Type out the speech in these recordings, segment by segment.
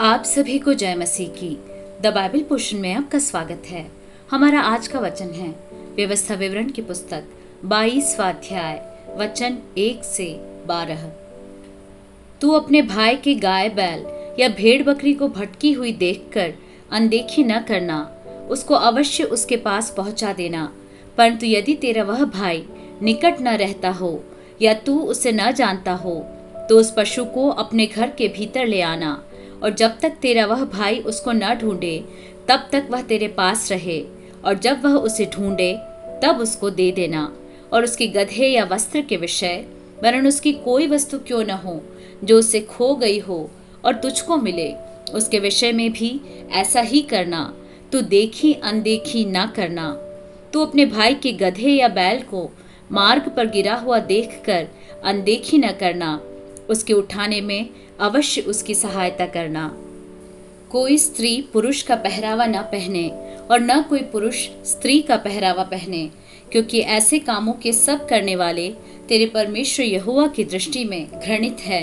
आप सभी को जय मसीह की। द बाइबल पोर्शन में आपका स्वागत है। हमारा आज का वचन है, व्यवस्था विवरण की पुस्तक, बाईस अध्याय, वचन एक से बारह। तू अपने भाई के गाय बैल या भेड़ बकरी को भटकी हुई देखकर अनदेखी न करना, उसको अवश्य उसके पास पहुँचा देना। परंतु यदि तेरा वह भाई निकट न रहता हो या तू उसे न जानता हो तो उस पशु को अपने घर के भीतर ले आना। और जब तक तेरा वह भाई उसको न ढूंढे, तब तक वह तेरे पास रहे। और जब वह उसे ढूंढे, तब उसको दे देना। और उसके गधे या वस्त्र के विषय, वरन उसकी कोई वस्तु क्यों न हो, जो उससे खो गई हो और तुझको मिले, उसके विषय में भी ऐसा ही करना। तू देखी अनदेखी ना करना। तू अपने भाई के गधे या बैल को मार्ग पर गिरा हुआ देखकर अनदेखी न करना। उसके उठाने में अवश्य उसकी सहायता करना। कोई स्त्री पुरुष का पहरावा न पहने और न कोई पुरुष स्त्री का पहरावा पहने, क्योंकि ऐसे कामों के सब करने वाले तेरे परमेश्वर यहुआ की दृष्टि में घृणित है।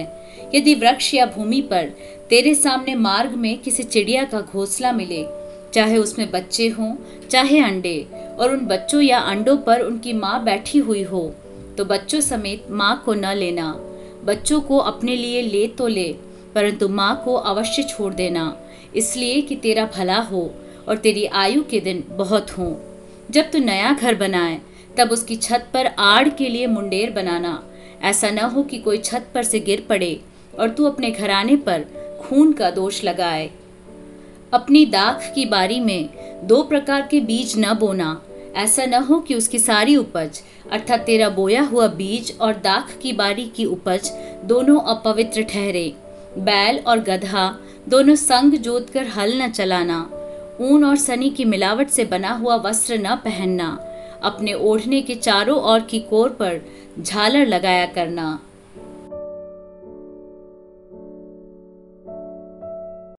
यदि वृक्ष या भूमि पर तेरे सामने मार्ग में किसी चिड़िया का घोंसला मिले, चाहे उसमें बच्चे हों, चाहे अंडे, और उन बच्चों या अंडों पर उनकी माँ बैठी हुई हो तो बच्चों समेत माँ को न लेना। बच्चों को अपने लिए ले तो ले, परंतु माँ को अवश्य छोड़ देना। इसलिए कि तेरा भला हो और तेरी आयु के दिन बहुत हों। जब तू नया घर बनाए, तब उसकी छत पर आड़ के लिए मुंडेर बनाना। ऐसा न हो कि कोई छत पर से गिर पड़े और तू अपने घराने पर खून का दोष लगाए। अपनी दाख की बारी में दो प्रकार के बीज न बोना। ऐसा न हो कि उसकी सारी उपज, अर्थात तेरा बोया हुआ बीज और दाख की बारी की उपज दोनों अपवित्र ठहरे। बैल और गधा दोनों संग जोत कर हल न चलाना, ऊन और सनी की मिलावट से बना हुआ वस्त्र न पहनना, अपने ओढ़ने के चारों ओर की कोर पर झालर लगाया करना।